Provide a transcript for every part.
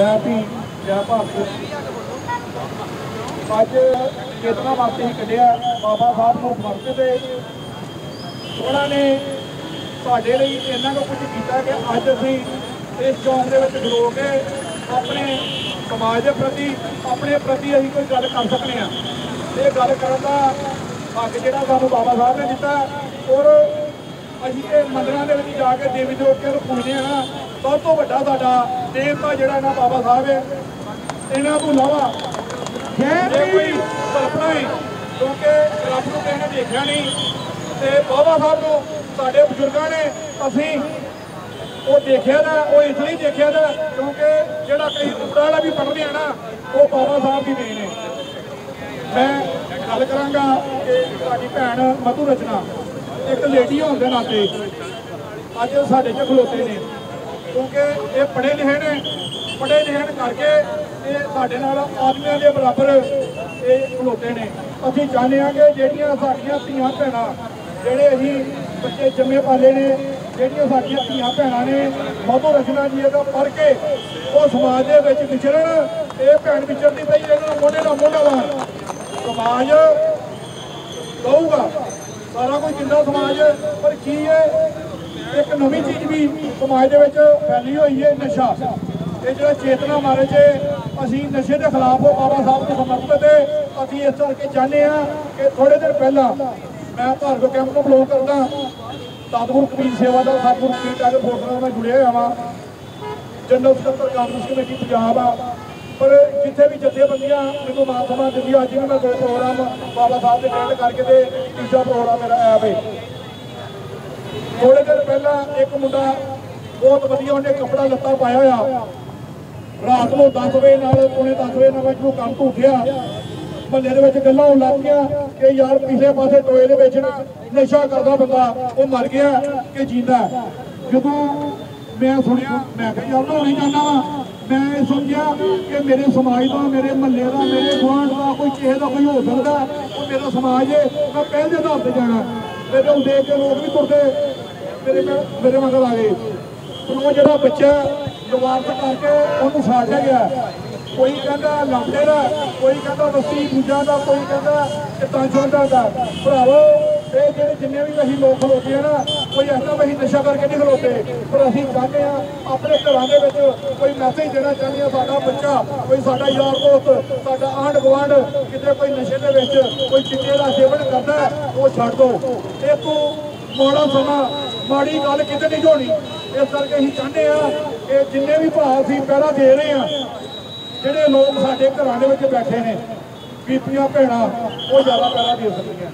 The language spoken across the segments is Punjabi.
ਜੈ ਭੀ ਜੈ ਭਾਰਤ। ਅੱਜ ਕਿਤਨਾ ਵਾਸਤੇ ਹੀ ਕੱਢਿਆ, ਬਾਬਾ ਸਾਹਿਬ ਨੂੰ ਸਮਰਪਿਤ ਹੈ ਉਹਨਾਂ ਨੇ ਸਾਡੇ ਲਈ ਇੰਨਾ ਕੁ ਕੁਝ ਕੀਤਾ ਕਿ ਅੱਜ ਅਸੀਂ ਇਸ ਚੌਂਕ ਦੇ ਵਿੱਚ ਖਲੋ ਕੇ ਆਪਣੇ ਸਮਾਜ ਦੇ ਪ੍ਰਤੀ, ਆਪਣੇ ਪ੍ਰਤੀ ਅਸੀਂ ਕੋਈ ਗੱਲ ਕਰ ਸਕਦੇ ਹਾਂ ਇਹ ਗੱਲ ਕਰਨ ਦਾ ਹੱਕ ਜਿਹੜਾ ਸਾਨੂੰ ਬਾਬਾ ਸਾਹਿਬ ਨੇ ਦਿੱਤਾ ਔਰ ਅਸੀਂ ਇਹ ਮੰਦਰਾਂ ਦੇ ਵਿੱਚ ਜਾ ਕੇ ਦੇਵੀ ਦੇਵਤਿਆਂ ਨੂੰ ਪੁੱਛਦੇ ਹਾਂ। ਸਭ ਤੋਂ ਵੱਡਾ ਸਾਡਾ ਦੇਵਤਾ ਜਿਹੜਾ ਨਾ ਬਾਬਾ ਸਾਹਿਬ ਹੈ। ਇਹਨਾਂ ਤੋਂ ਇਲਾਵਾ ਜੇ ਕੋਈ ਕਲਪਨਾ ਹੈ ਕਿਉਂਕਿ ਰੱਬ ਨੂੰ ਕਿਸੇ ਨੇ ਦੇਖਿਆ ਨਹੀਂ ਤੇ ਬਾਬਾ ਸਾਹਿਬ ਨੂੰ ਸਾਡੇ ਬਜ਼ੁਰਗਾਂ ਨੇ ਅਸੀਂ ਉਹ ਦੇਖਿਆ ਨਾ ਉਹ ਇਸ ਲਈ ਦੇਖਿਆ ਨਾ ਕਿਉਂਕਿ ਜਿਹੜਾ ਕਈ ਉਪਰਾ ਵਾਲਾ ਵੀ ਪੜ੍ਹਦੇ ਆ ਨਾ ਉਹ ਬਾਬਾ ਸਾਹਿਬ ਦੀ ਦੇਣ ਹੈ। ਮੈਂ ਗੱਲ ਕਰਾਂਗਾ ਕਿ ਸਾਡੀ ਭੈਣ ਮਧੂ ਰਚਨਾ। ਇੱਕ ਲੇਡੀ ਹੋਣ ਦੇ ਨਾਤੇ ਅੱਜ ਸਾਡੇ ਚ ਖਲੋਤੇ ਨੇ। ਕਿਉਂਕਿ ਇਹ ਪੜ੍ਹੇ ਲਿਖੇ ਨੇ। ਪੜ੍ਹੇ ਲਿਖਣ ਕਰਕੇ ਇਹ ਸਾਡੇ ਨਾਲ ਆਦਮੀਆਂ ਦੇ ਬਰਾਬਰ ਇਹ ਖਲੋਤੇ ਨੇ। ਅਸੀਂ ਚਾਹੁੰਦੇ ਹਾਂ ਕਿ ਜਿਹੜੀਆਂ ਸਾਡੀਆਂ ਧੀਆਂ ਭੈਣਾਂ, ਜਿਹੜੇ ਅਸੀਂ ਬੱਚੇ ਜੰਮੇ ਪਾਲੇ ਨੇ, ਜਿਹੜੀਆਂ ਸਾਡੀਆਂ ਧੀਆਂ ਭੈਣਾਂ ਨੇ ਮਧੂ ਰਚਨਾ ਜੀ ਇਹਦਾ ਪੜ੍ਹ ਕੇ ਉਹ ਸਮਾਜ ਦੇ ਵਿੱਚ ਵਿਚਰਨ, ਇਹ ਭੈਣ ਵਿਚਰਦੀ ਪਈ ਇਹਨਾਂ ਨੂੰ ਮੋਢੇ ਨਾਲ ਮੋਢਾ ਲਾ ਸਮਾਜ ਕਹੂਗਾ ਸਾਰਾ ਕੁਝ ਜਿੰਦਾ ਸਮਾਜ ਪਰ ਕੀ ਹੈ, ਇੱਕ ਨਵੀਂ ਚੀਜ਼ ਵੀ ਸਮਾਜ ਦੇ ਵਿੱਚ ਫੈਲੀ ਹੋਈ ਹੈ, ਨਸ਼ਾ। ਇਹ ਜਿਹੜਾ ਚੇਤਨਾ ਮਾਰੇ ਜੇ, ਅਸੀਂ ਨਸ਼ੇ ਦੇ ਖਿਲਾਫ ਬਾਬਾ ਸਾਹਿਬ ਨੂੰ ਸਮਰਪਿਤ ਹੈ, ਅਸੀਂ ਇਸ ਕਰਕੇ ਚਾਹੁੰਦੇ ਹਾਂ ਕਿ ਥੋੜੇ ਦਿਨ ਪਹਿਲਾਂ ਮੈਂ ਭਾਰਗੋ ਕੈਂਪ ਨੂੰ ਬਲੌਗ ਕਰਦਾ ਤਤਗੁਰ ਕਬੀਰ ਸੇਵਾ ਦਾ, ਸਤਿਗੁਰੂ ਕਬੀਰ ਟਾਗਰ ਫੋਟੋ ਨਾਲ ਮੈਂ ਜੁੜਿਆ ਹੋਇਆ ਵਾਂ। ਜਨਰਲ ਸਕੱਤਰ ਕਾਂਗਰਸ ਕਮੇਟੀ ਪੰਜਾਬ ਆ। ਪਰ ਜਿੱਥੇ ਵੀ ਜਥੇਬੰਦੀਆਂ ਮੈਨੂੰ ਮਾਨ ਸਨਮਾਨ ਅੱਜ ਵੀ ਮੈਂ ਦੋ ਪ੍ਰੋਗਰਾਮ ਬਾਬਾ ਸਾਹਿਬ ਦੇ ਅਟੈਂਡ ਕਰਕੇ ਤੇ ਤੀਜਾ ਪ੍ਰੋਗਰਾਮ ਮੇਰਾ ਆਇਆ ਵੇ ਥੋੜੇ ਦਿਨ ਪਹਿਲਾਂ ਇੱਕ ਮੁੰਡਾ ਬਹੁਤ ਵਧੀਆ ਉਹਨੇ ਕੱਪੜਾ ਲੱਤਾ ਪਾਇਆ ਹੋਇਆ। ਰਾਤ ਨੂੰ 10 ਵਜੇ ਨਾਲ, ਪੌਣੇ 10 ਵਜੇ ਨਾਲ ਮੈਨੂੰ ਕੰਮ ਤੋਂ ਉੱਠਿਆ, ਮਹੱਲੇ ਦੇ ਵਿੱਚ ਗੱਲਾਂ ਹੋਣ ਲੱਗ ਗਿਆ ਕਿ ਯਾਰ ਪਿਛਲੇ ਪਾਸੇ ਟੋਏ ਦੇ ਵਿੱਚ ਨਾ ਨਸ਼ਾ ਕਰਦਾ ਬੰਦਾ, ਉਹ ਮਰ ਗਿਆ ਕਿ ਜਿੰਦਾ। ਜਦੋਂ ਮੈਂ ਸੁਣਿਆ, ਮੈਂ ਕਿਹਾ ਯਾਰ ਮੈਂ ਨਹੀਂ ਜਾਣਾ ਵਾ। ਮੈਂ ਇਹ ਸੋਚਿਆ ਕਿ ਮੇਰੇ ਸਮਾਜ ਦਾ, ਮੇਰੇ ਮਹੱਲੇ ਦਾ, ਮੇਰੇ ਗੁਆਂਢ ਦਾ ਕੋਈ ਕਿਸੇ ਦਾ ਕੋਈ ਹੋ ਸਕਦਾ। ਉਹ ਮੇਰਾ ਸਮਾਜ ਹੈ ਮੈਂ ਪਹਿਲੇ ਆਧਾਰ ਤੇ ਜਾਣਾ। ਮੇਰੇ ਉਹ ਦੇਖ ਕੇ ਲੋਕ ਵੀ ਤੁਰਦੇ। ਮੇਰੇ ਮੇਰੇ ਮਗਰ ਆ ਗਏ। ਉਹ ਜਿਹੜਾ ਬੱਚਾ ਜਵਾਨ ਕਰਕੇ ਉਹਨੂੰ ਸਾੜਿਆ ਗਿਆ। ਕੋਈ ਕਹਿੰਦਾ ਲਾਂਡੇ ਦਾ, ਕੋਈ ਕਹਿੰਦਾ ਵਸੀ ਦੂਜਾ ਦਾ, ਕੋਈ ਕਹਿੰਦਾ ਕਿ ਤਾਂਜੋਂਦਾ ਦਾ। ਭਰਾਵੋ, ਇਹ ਜਿਹੜੇ ਜਿੰਨੇ ਵੀ ਅਸੀਂ ਲੋਕ ਖਲੋਤੇ ਆ ਨਾ ਕੋਈ ਐਸਾ ਵੀ ਅਸੀਂ ਨਸ਼ਾ ਕਰਕੇ ਨਹੀਂ ਖਲੋਤੇ, ਪਰ ਅਸੀਂ ਚਾਹੁੰਦੇ ਆ ਆਪਣੇ ਘਰਾਂ ਦੇ ਵਿੱਚ ਕੋਈ ਮੈਸੇਜ ਦੇਣਾ ਚਾਹੁੰਦੇ ਆ ਸਾਡਾ ਬੱਚਾ, ਕੋਈ ਸਾਡਾ ਯਾਰ ਦੋਸਤ, ਸਾਡਾ ਆਂਢ ਗੁਆਂਢ ਕਿਤੇ ਕੋਈ ਨਸ਼ੇ ਦੇ ਵਿੱਚ ਕੋਈ ਚਿੱਟੇ ਦਾ ਸੇਵਨ ਕਰਦਾ ਉਹ ਛੱਡ ਦੋ। ਇਹ ਤੋਂ ਮਾੜਾ ਸਮਾਂ, ਮਾੜੀ ਗੱਲ ਕਿਤੇ ਨਹੀਂ ਹੋਣੀ ਇਸ ਕਰਕੇ ਅਸੀਂ ਚਾਹੁੰਦੇ ਆ ਕਿ ਜਿੰਨੇ ਵੀ ਭਾਅ ਅਸੀਂ ਪਹਿਰਾ ਦੇ ਰਹੇ ਆ ਜਿਹੜੇ ਲੋਕ ਸਾਡੇ ਘਰਾਂ ਦੇ ਵਿੱਚ ਬੈਠੇ ਨੇ, ਬੀਬੀਆਂ, ਭੈਣਾਂ, ਉਹ ਜ਼ਿਆਦਾ ਪਹਿਰਾ ਦੇ ਸਕਦੀਆਂ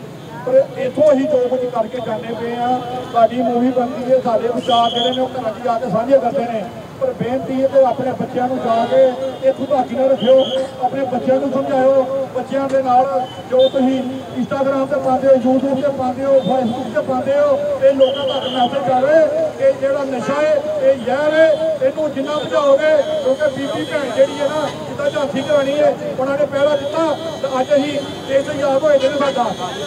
ਪਰ ਇਥੋਂ ਅਸੀਂ ਜੋ ਕੁਝ ਕਰਕੇ ਜਾਂਦੇ ਪਏ ਆ ਸਾਡੀ ਮੂਵੀ ਬਣਦੀ ਹੈ, ਸਾਡੇ ਵਿਚਾਰ ਜਿਹੜੇ ਨੇ ਉਹ ਘਰਾਂ 'ਚ ਜਾ ਕੇ ਸਾਂਝੇ ਕਰਦੇ ਨੇ। ਪਰ ਬੇਨਤੀ ਹੈ ਕਿ ਆਪਣੇ ਬੱਚਿਆਂ ਨੂੰ ਜਾ ਕੇ ਇੱਥੋਂ ਤੱਕ ਨਾ ਰੱਖਿਓ, ਆਪਣੇ ਬੱਚਿਆਂ ਨੂੰ ਸਮਝਾਇਓ, ਬੱਚਿਆਂ ਦੇ ਨਾਲ ਜੋ ਤੁਸੀਂ ਇੰਸਟਾਗ੍ਰਾਮ ਤੇ ਪਾਉਂਦੇ ਹੋ, YouTube ਤੇ ਪਾਉਂਦੇ ਹੋ, Facebook ਤੇ ਪਾਉਂਦੇ ਹੋ, ਇਹ ਲੋਕਾਂ ਤੱਕ ਮੈਸੇਜ ਜਾਵੇ ਕਿ ਜਿਹੜਾ ਨਸ਼ਾ ਹੈ, ਇਹ ਜ਼ਹਿਰ ਹੈ ਇਹਨੂੰ ਜਿੰਨਾ ਬੁਝਾਓਗੇ ਕਿਉਂਕਿ ਬੀਬੀ ਭੈਣ ਜਿਹੜੀ ਹੈ ਨਾ, ਜਿੱਦਾਂ ਝਾਂਸੀ ਕਰਾਣੀ ਹੈ, ਉਹਨਾਂ ਨੇ ਪਹਿਰਾ ਦਿੱਤਾ, ਤੇ ਅੱਜ ਅਸੀਂ ਦੇਸ਼ ਯਾਦ ਹੋਏ ਨੇ ਸਾਡਾ।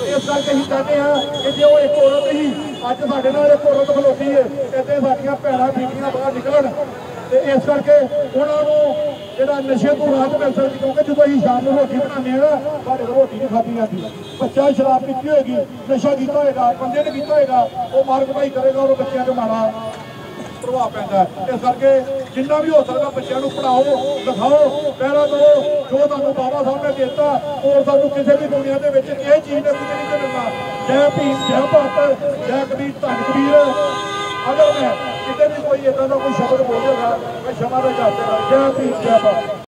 ਇਸ ਕਰਕੇ ਅਸੀਂ ਚਾਹੁੰਦੇ ਹਾਂ ਕਿ ਜੇ ਉਹ ਇੱਕ ਔਰਤ ਹੀ ਅੱਜ ਸਾਡੇ ਨਾਲ ਇੱਕ ਔਰਤ ਖਲੋਤੀ ਹੈ, ਇੱਥੇ ਸਾਡੀਆਂ ਭੈਣਾਂ, ਬੀਬੀਆਂ ਬਾਹਰ ਨਿਕਲਣ। ਤੇ ਇਸ ਕਰਕੇ ਉਹਨਾਂ ਨੂੰ ਜਿਹੜਾ ਨਸ਼ੇ ਤੋਂ ਰਾਹਤ ਮਿਲ ਸਕਦੀ, ਕਿਉਂਕਿ ਜਦੋਂ ਅਸੀਂ ਸ਼ਾਮ ਨੂੰ ਰੋਟੀ ਬਣਾਉਂਦੇ ਆ ਨਾ, ਸਾਡੇ ਕੋਲ ਰੋਟੀ ਨਹੀਂ ਖਾਧੀ ਜਾਂਦੀ। ਬੱਚਾ ਸ਼ਰਾਬ ਪੀਤੀ ਹੋਏਗੀ, ਨਸ਼ਾ ਕੀਤਾ ਹੋਏਗਾ, ਬੰਦੇ ਨੇ ਕੀਤਾ ਹੋਏਗਾ, ਉਹ ਮਾਰ ਕਮਾਈ ਕਰੇਗਾ ਉਹ ਬੱਚਿਆਂ ਤੇ ਮਾੜਾ ਪ੍ਰਭਾਵ ਪੈਂਦਾ ਇਸ ਕਰਕੇ ਜਿੰਨਾ ਵੀ ਹੋ ਸਕਦਾ ਬੱਚਿਆਂ ਨੂੰ ਪੜਾਓ ਲਿਖਾਓ, ਪਹਿਰਾ ਦਿਓ। ਜੋ ਤੁਹਾਨੂੰ ਬਾਬਾ ਸਾਹਿਬ ਨੇ ਦਿੱਤਾ ਹੋਰ ਸਾਨੂੰ ਕਿਸੇ ਵੀ ਦੁਨੀਆ ਦੇ ਵਿੱਚ ਇਹ ਚੀਜ਼ ਨੇ ਕਿਤੇ ਨਹੀਂ ਮਿਲਣਾ ਜੈ ਭੀਮ, ਜੈ ਭਾਰਤ, ਜੈ ਕਬੀਰ, ਧੰਨ ਕਬੀਰ। ਅਗਰ ਮੈਂ ਕਿਤੇ ਵੀ ਕੋਈ ਇਦਾਂ ਦਾ ਕੋਈ ਸ਼ਬਦ ਬੋਲੇਗਾ ਮੈਂ ਸ਼ਮਾ ਦੇ ਜਾਂਦੇ ਜੈ ਭੀਮ, ਜੈ ਭਾਰਤ।